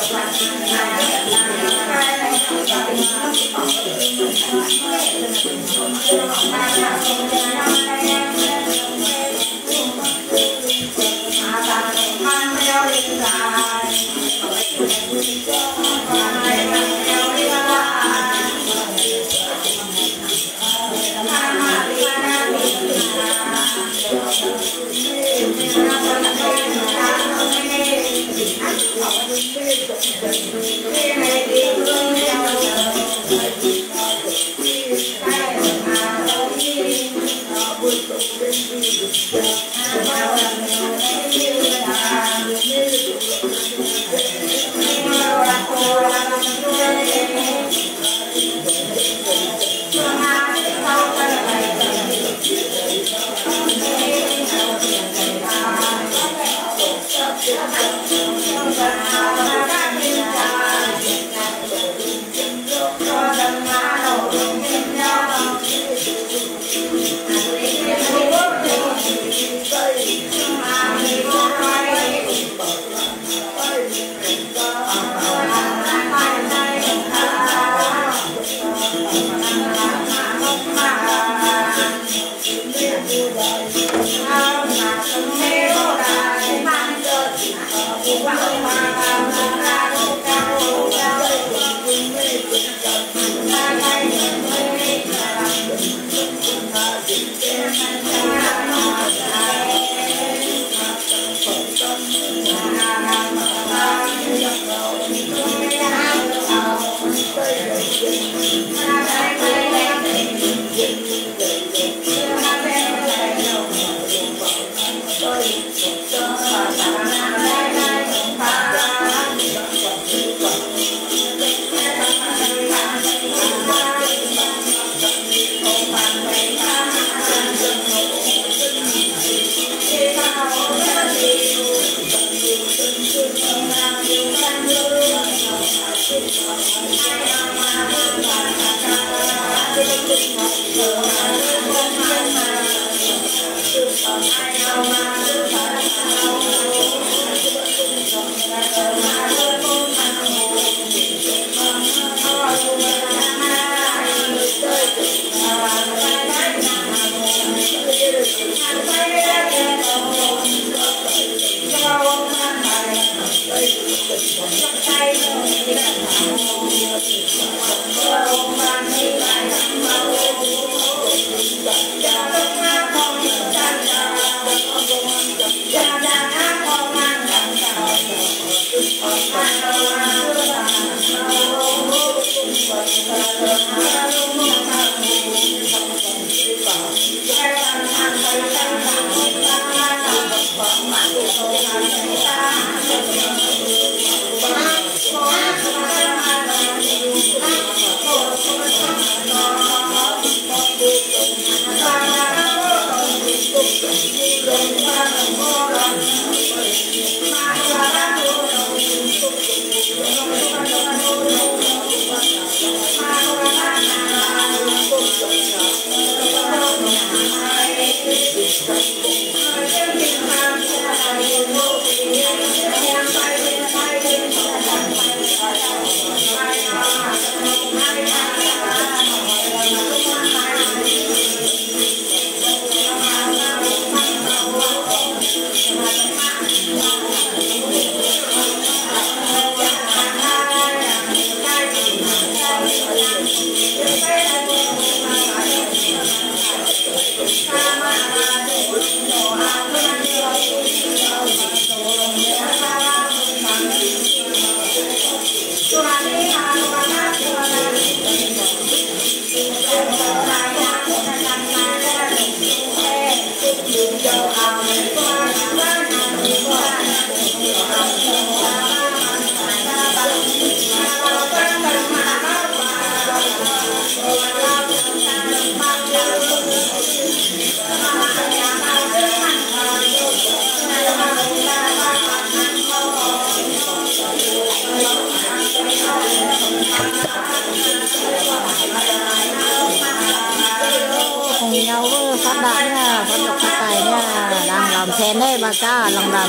Hãy subscribe cho kênh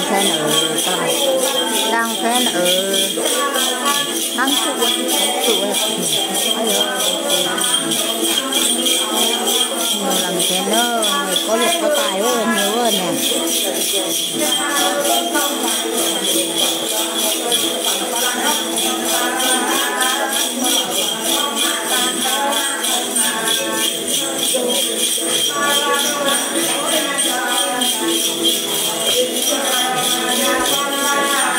cha lòng làm then đang then ở tháng trụ tháng trụ nhiều làm then nữa người có lực, có tài hơn nhiều hơn nè Thank you. Thank you.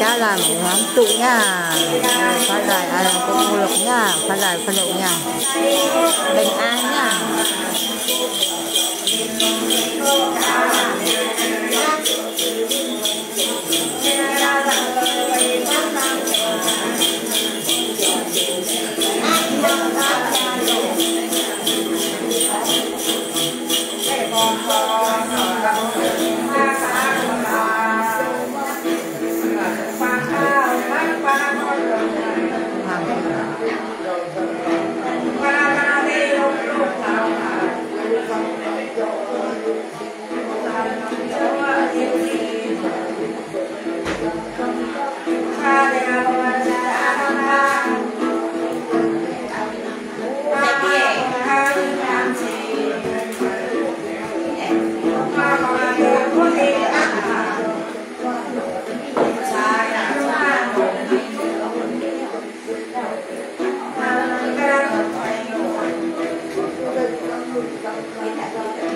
Cha làm hoáng tụ nha phát lại ai cũng lực nha phát lại phát lộ nha bình an nha 要要一点儿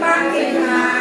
发给他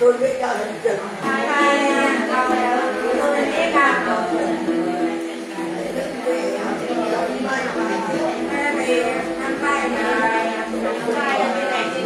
tôi biết là hình chừng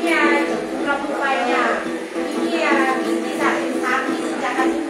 Iya, kamu banyak. Iya, bisa sampai saat ini jangan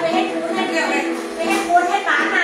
ไปให้คูณให้เดียวไปให้คูณให้ป๋ามา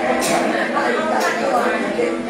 ありがとうございます。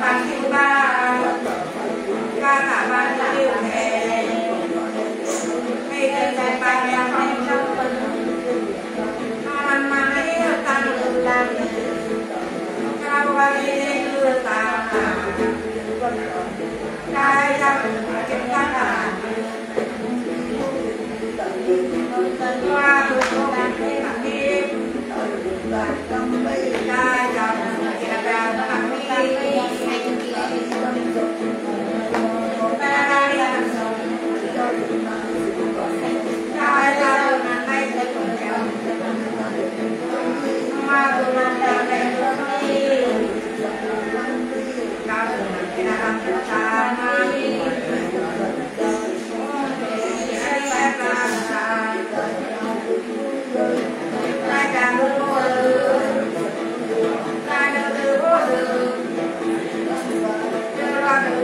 tăng thứ ba ca cả ba điều hệ hay đây là ba nhà phong trong phần man man ấy tăng làm. Ca ba đi đưa ta ca ra chúng ta là qua được không làm thế mà đi ca ra chúng ta là Amen.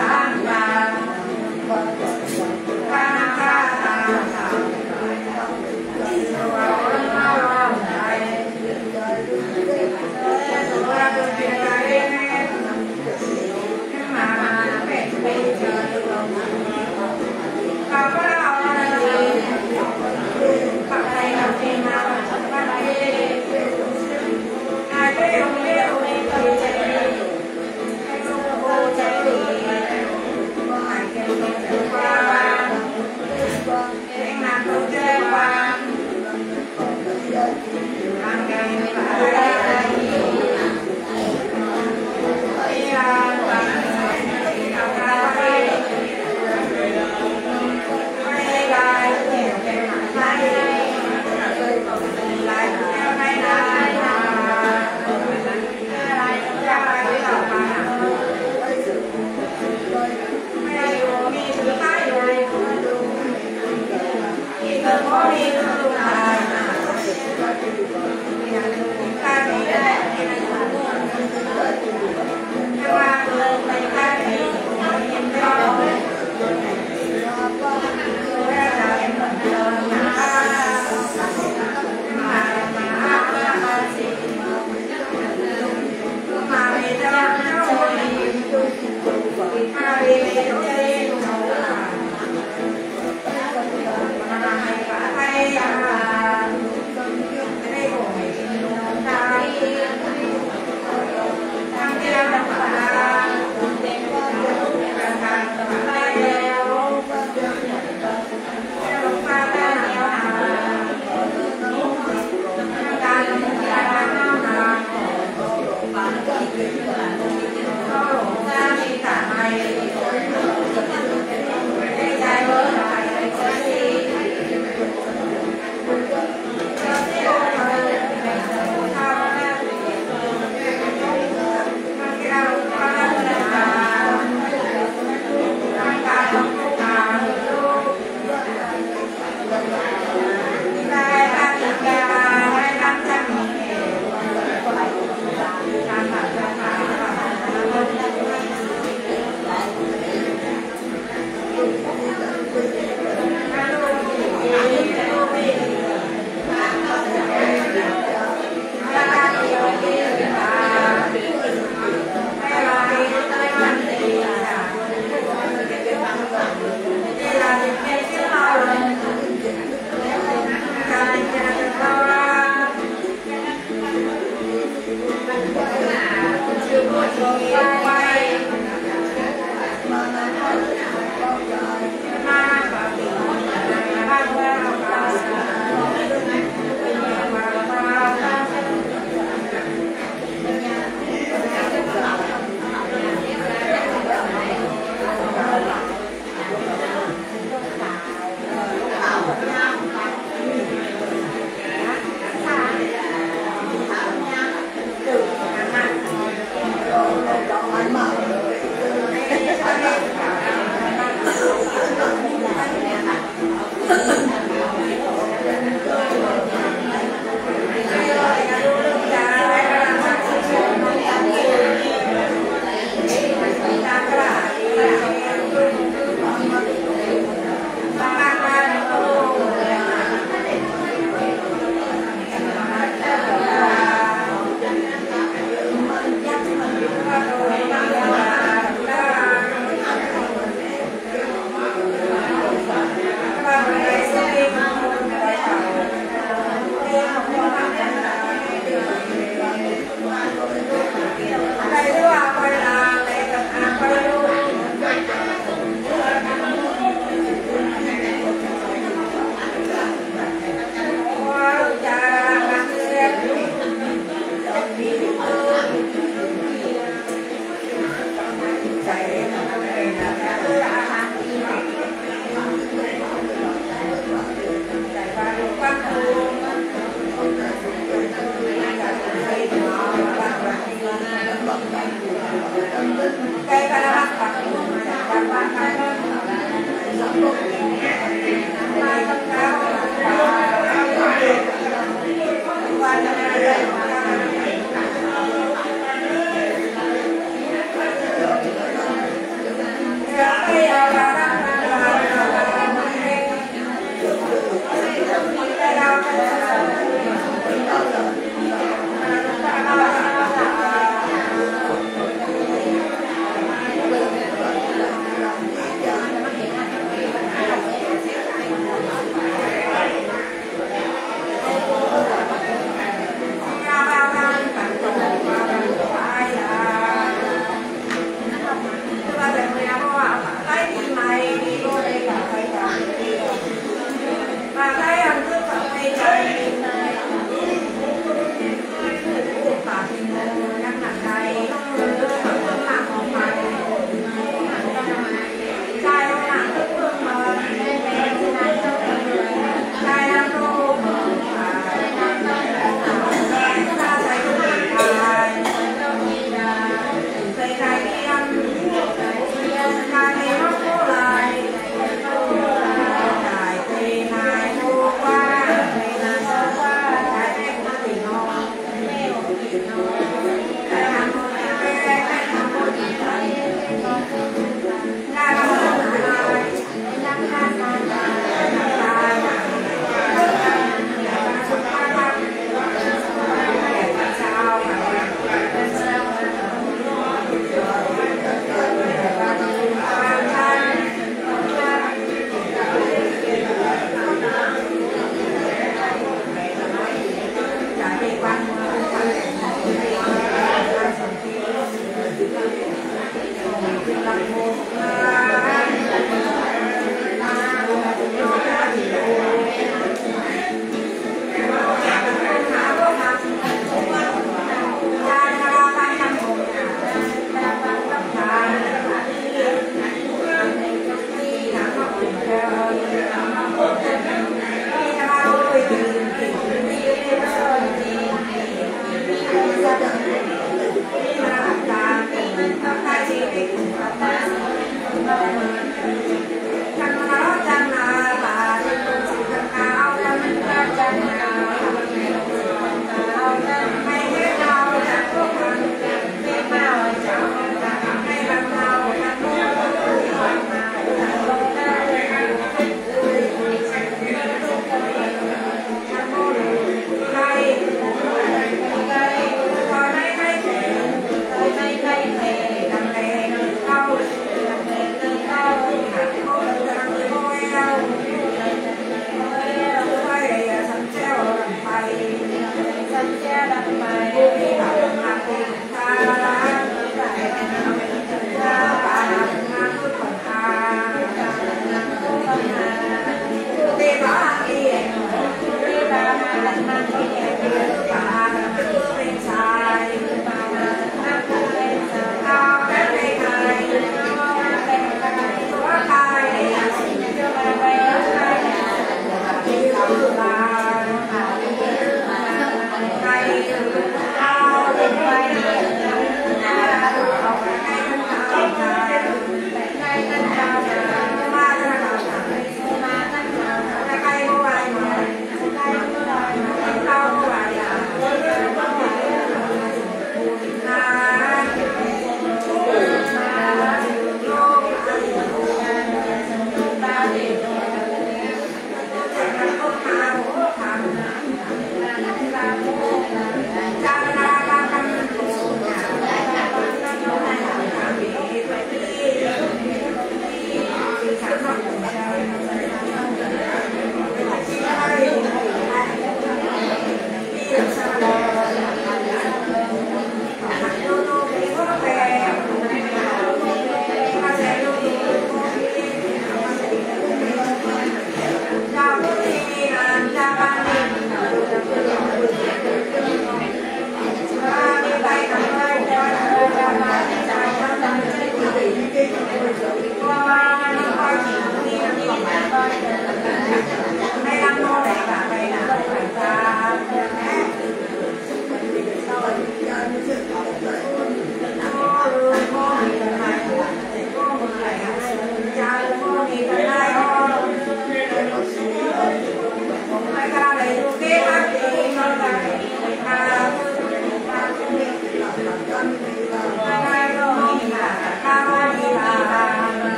verdad.